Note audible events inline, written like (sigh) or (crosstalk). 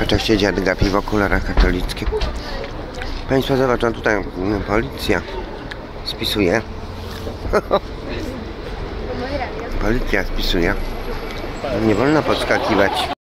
Patrz jak się dziad gapi w okularach katolickich. Państwo zobaczą, tutaj mm, policja spisuje. (laughs) Policja spisuje. Nie wolno podskakiwać.